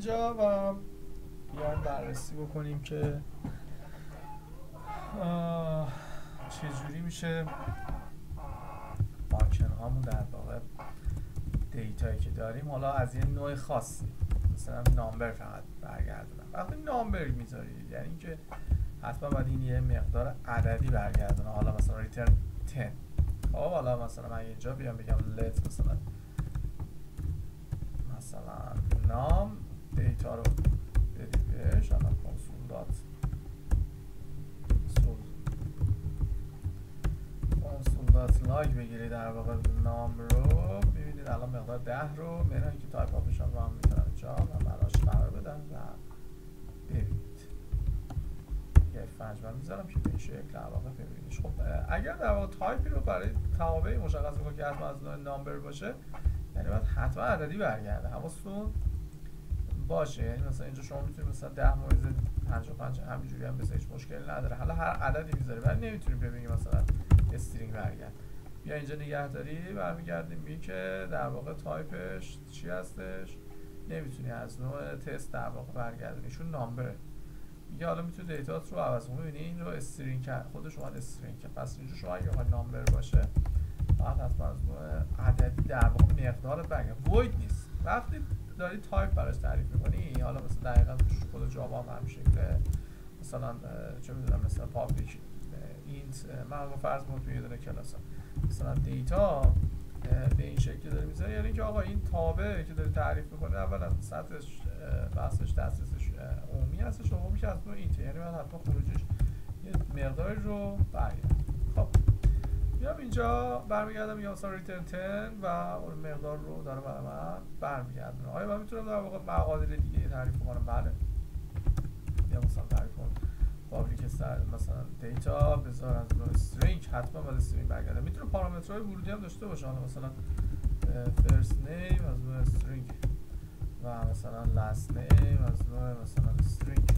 اینجا و بیایم بررسی بکنیم که چجوری میشه function هامون در واقع data یی که داریم. حالا از یه نوع خاصی مثلا number فقط برگردونم. وقتی number می‌ذارید یعنی اینکه حتما باید این یه مقدار عددی برگردونه حالا مثلا return 10 خب حالا مثلا من اینجا بیام بگم let مثلا مثلا نام. دیتا رو بدید بهش. الان کنسول دات کنسول. دات لایک بگیرید در واقع نام رو. می‌بینید الان مقدار ده رو. میرن که تایپ آفشان رو هم می‌تونم اینجا من براش قرار بدم و ببینید. یه فنج می‌ذارم که به این شکل در واقع ببینید خب اگر در واقع تایپی رو برای توابع مشخص بکنید که حتما از نوع number باشه یعنی باید حتما عددی برگرده. حواستون باشه. یعنی مثلا اینجا شما می‌تونید مثلا 10 ممیز 55 همینجوری هم هیچ مشکلی نداره. حالا هر عددی می‌ذاری ولی نمی‌تونید ببینید مثلا string برگرد. بیا اینجا نگهداری برمیگردیم میگه که در واقع تایپش چی هستش؟ نمی‌تونی از نوع text در واقع برگردونیشون number ه. میگه حالا می‌تونی data ت رو عوض کنی ببینید این رو string کرد. خود شما string کرد. پس اینجا شما اگه بخوای number باشه حتما از نوع عددی در واقع مقدار برگرد. void نیست. وقتی داری تایپ براش تعریف می‌کنی؟ حالا مثلا دقیقا خود Java هم هم شکله. مثلا چه می‌دونم مثلا public int من فرض کنم توی یه دونه کلاس مثلا data به این شکل داره می‌ذاره. یعنی که آقا این تابع که داری تعریف می‌کنه اولا سطحش بحثش دسترسش عمومی هستش. عمومی که از نوع int یعنی من حتما خروجش یه مقداری رو برگرد خب میام اینجا برمیگردم میگم مثلا return 10 و اون مقدار رو داره برای من برمیگردونه آیا من می‌تونم در واقع مقادیر دیگه تعریف کنم بله. یا مثلا تعریف کنم. public مثلا data بذار از نوع string حتما باید string برگرده می‌تونه پارامترهای ورودی هم داشته باشه. حالا مثلا first name از نوع string و مثلا last name از نوع مثلا string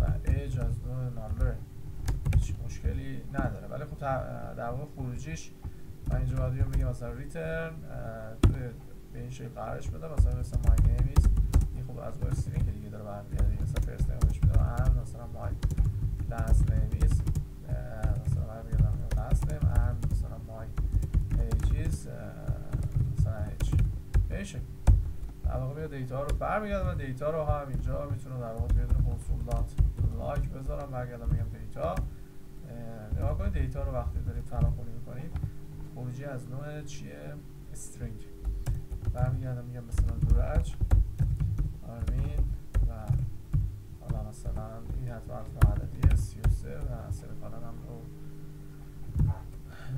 و ایج از نوع هیچ مشکلی نداره. ولی خب در واقع خروجیش من اینجا باید بیام بگم مثلا return توی به این شکل قرارش بده. مثلا مثلا my name is این خب از باید string دیگه داره برمیگرده. مثلا first name بهش میدم هم مثلا my last name is مثلا من میگم last name and مثلا age is مثلا age. به این شکل. در واقع میاد data رو برمیگردم و data رو هم اینجا می‌تونم در واقع توی console.log بذارم. برگردم میگم data data رو وقتی دارید فراخونی می‌کنید خروجی از نوع چیه؟ string برمیگردم میگم مثلا جورج آرمین و حالا مثلا این حتما حتما عددی 33 و semicolon هم رو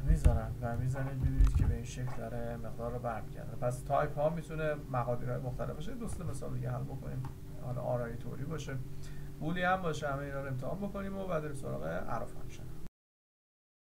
می‌ذارن و می‌زنید ببینید که به این شکل داره مقدار رو برمیگرده. پس تایپ ها می‌تونه مقادیرهای مختلف باشه. دوست مثال دیگه حل بکنیم. حالا آرایه طوری باشه. bool ای هم باشه. همه اینا رو امتحان بکنیم و بعد سراغ arrow function